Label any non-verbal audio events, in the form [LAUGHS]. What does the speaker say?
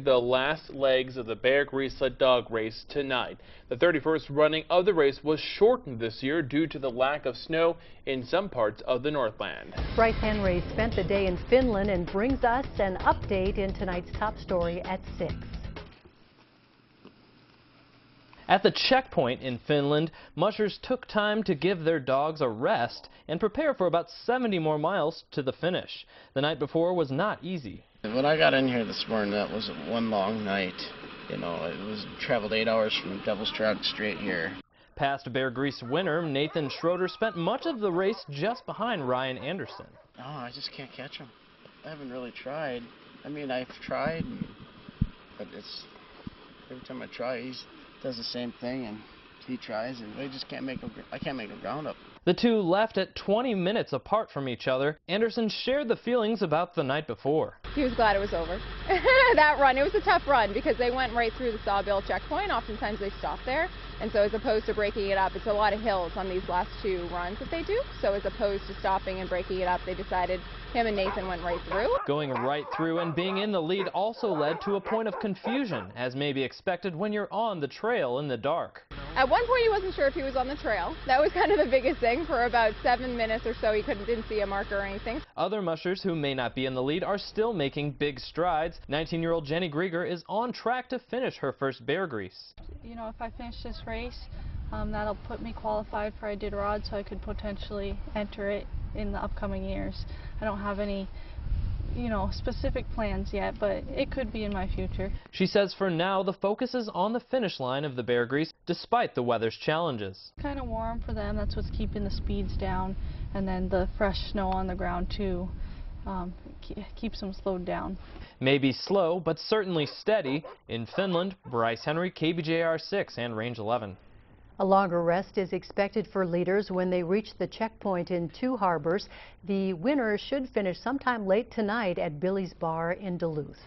the last legs of the Beargrease Sled Dog Race tonight. The 31st running of the race was shortened this year due to the lack of snow in some parts of the Northland. Bryce Henry spent the day in Finland and brings us an update in tonight's top story at 6. At the checkpoint in Finland, mushers took time to give their dogs a rest and prepare for about 70 more miles to the finish. The night before was not easy. When I got in here this morning, that was one long night. You know, it was traveled eight hours from Devil's Track straight here. Past Beargrease winner Nathan Schroeder spent much of the race just behind Ryan Anderson. Oh, I just can't catch him. I haven't really tried. I mean, I've tried, but it's every time I try, he does the same thing, and he tries, and I just can't make him. Can't make a ground up. The two left at 20 minutes apart from each other. Anderson shared the feelings about the night before. He was glad it was over. [LAUGHS] that run, it was a tough run because they went right through the Sawbill checkpoint. Oftentimes they stop there. And so as opposed to breaking it up, it's a lot of hills on these last two runs that they do. So as opposed to stopping and breaking it up, they decided him and Nathan went right through. Going right through and being in the lead also led to a point of confusion, as may be expected when you're on the trail in the dark. At one point, he wasn't sure if he was on the trail. That was kind of the biggest thing. For about seven minutes or so, he couldn't didn't see a marker or anything. Other mushers who may not be in the lead are still making big strides. 19-year-old Jenny Grieger is on track to finish her first Beargrease. You know, if I finish this race, um, that'll put me qualified for Iditarod, so I could potentially enter it in the upcoming years. I don't have any you know, specific plans yet, but it could be in my future. She says for now the focus is on the finish line of the Beargrease despite the weather's challenges. Kind of warm for them, that's what's keeping the speeds down, and then the fresh snow on the ground too um, keeps them slowed down. Maybe slow, but certainly steady. In Finland, Bryce Henry, KBJR 6 and Range 11. A longer rest is expected for leaders when they reach the checkpoint in Two Harbors. The winner should finish sometime late tonight at Billy's Bar in Duluth.